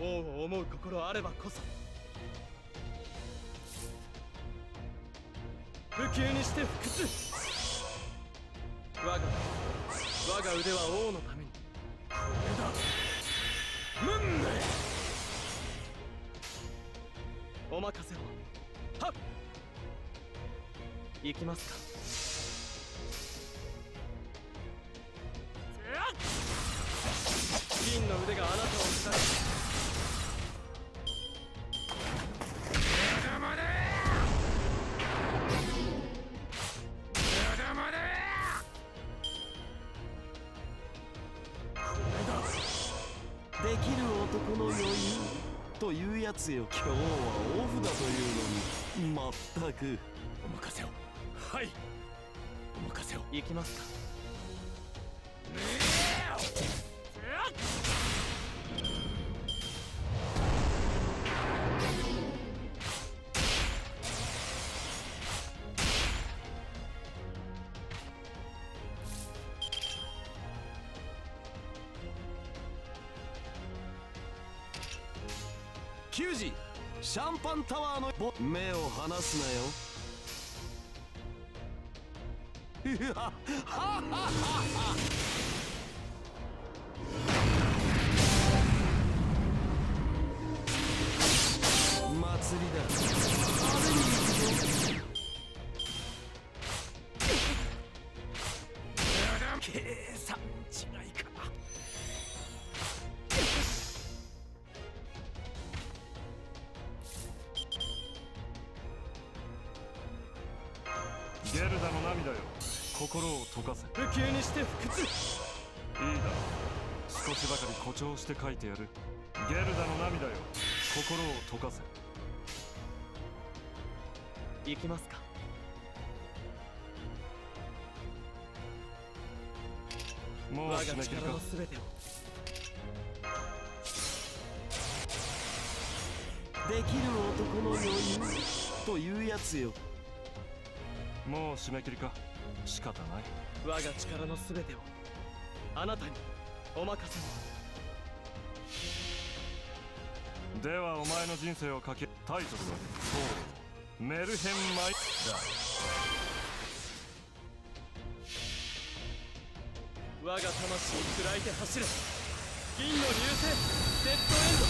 王を思う心あればこそ。不朽にして不屈我が我が腕は王のために。これだ。ムンメお任せを。はっ。行きますか。銀の腕があなたを下しというやつよ今日はオフだというのに。まったく。お任せを。はい。お任せを。行きますかシャンパンタワーのぼ目を離すなよ。はははは祭りだ。ゲルダの涙よ。心を溶かせ。不朽にして不屈。いいだ少しばかり誇張して書いてやる。ゲルダの涙よ。心を溶かせ。行きますか。もう我が締め切りてを。できる男の余裕？というやつよもう締め切りか。仕方ない。我が力の全てをあなたにお任せをではお前の人生をかけタイトルはそうメルヘンマイ。だ。我が魂砕いて走れ。銀の流星デッドエンド。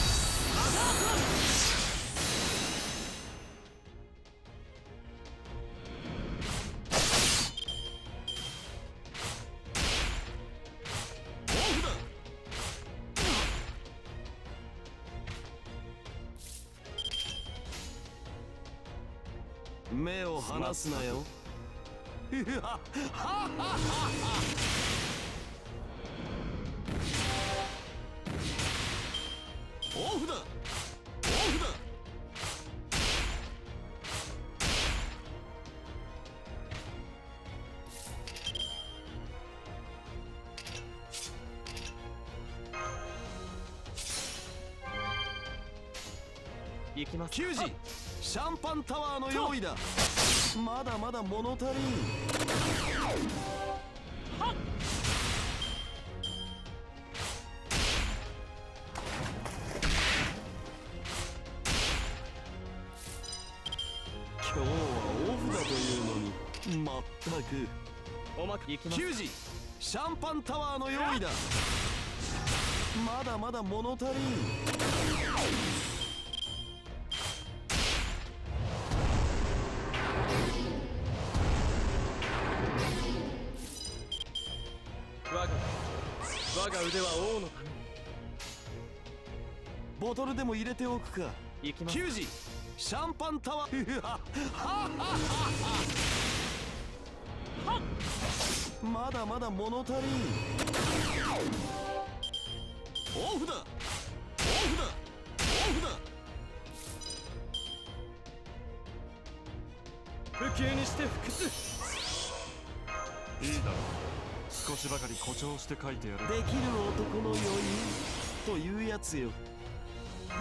アザート目を離すなよ。オフだ。オフだ。行きますシャンパンタワーの用意だ。まだまだ物足りん。今日はオフだというのにまったく。おま行きます。球児シャンパンタワーの用意だ。まだまだ物足りん我が腕は王のために。ボトルでも入れておくか。行きます。球児シャンパンタワー。まだまだ物足りん。オフだ。オフだ。オフだ。不朽にして不屈いいだろう少しばかり誇張して書いてやる。できる男の余裕というやつよ。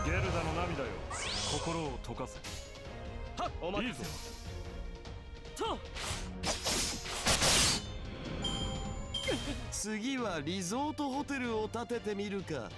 ゲルダの涙よ。心を溶かせ。はっおいいぞ。と。次はリゾートホテルを建ててみるか